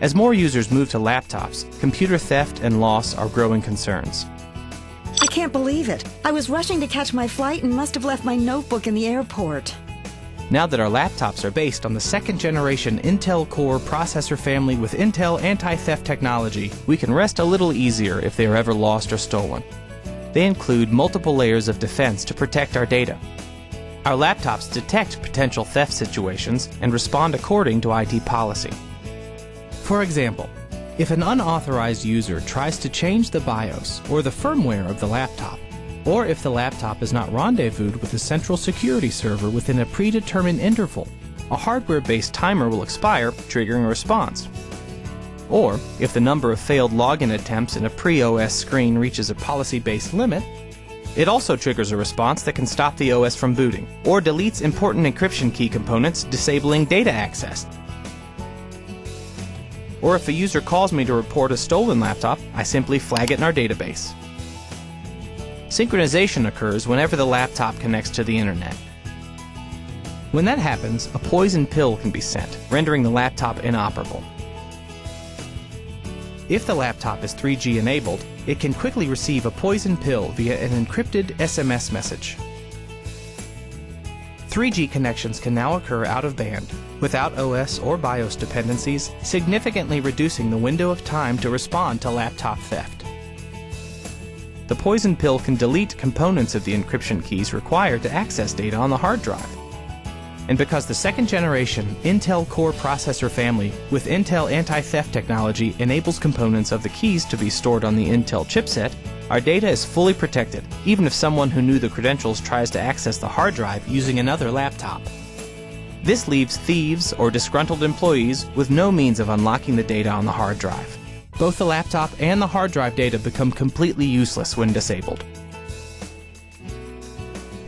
As more users move to laptops, computer theft and loss are growing concerns. I can't believe it. I was rushing to catch my flight and must have left my notebook in the airport. Now that our laptops are based on the second generation Intel Core processor family with Intel anti theft technology, we can rest a little easier if they are ever lost or stolen. They include multiple layers of defense to protect our data. Our laptops detect potential theft situations and respond according to IT policy. For example, if an unauthorized user tries to change the BIOS or the firmware of the laptop, or if the laptop is not rendezvoused with a central security server within a predetermined interval, a hardware based timer will expire, triggering a response. Or, if the number of failed login attempts in a pre OS screen reaches a policy based limit, it also triggers a response that can stop the OS from booting, or deletes important encryption key components, disabling data access. Or if a user calls me to report a stolen laptop, I simply flag it in our database. Synchronization occurs whenever the laptop connects to the internet. When that happens, a poison pill can be sent, rendering the laptop inoperable. If the laptop is 3G enabled, it can quickly receive a poison pill via an encrypted SMS message. 3G connections can now occur out of band, without OS or BIOS dependencies, significantly reducing the window of time to respond to laptop theft the poison pill can delete components of the encryption keys required to access data on the hard drive. And because the second generation Intel Core processor family with Intel anti theft technology enables components of the keys to be stored on the Intel chipset, our data is fully protected, even if someone who knew the credentials tries to access the hard drive using another laptop. This leaves thieves or disgruntled employees with no means of unlocking the data on the hard drive both the laptop and the hard drive data become completely useless when disabled.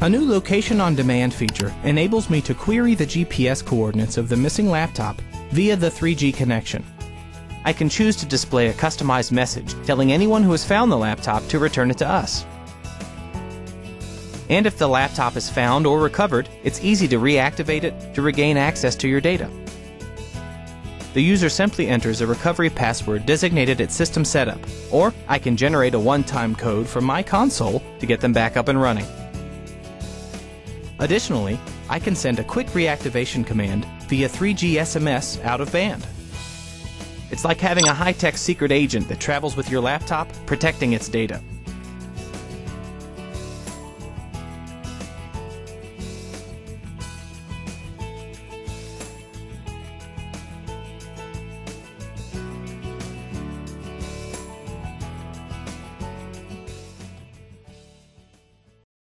A new location on demand feature enables me to query the GPS coordinates of the missing laptop via the 3G connection. I can choose to display a customized message telling anyone who has found the laptop to return it to us. And if the laptop is found or recovered, it's easy to reactivate it to regain access to your data the user simply enters a recovery password designated at system setup, or I can generate a one-time code from my console to get them back up and running. Additionally, I can send a quick reactivation command via 3G SMS out of band. It's like having a high-tech secret agent that travels with your laptop, protecting its data.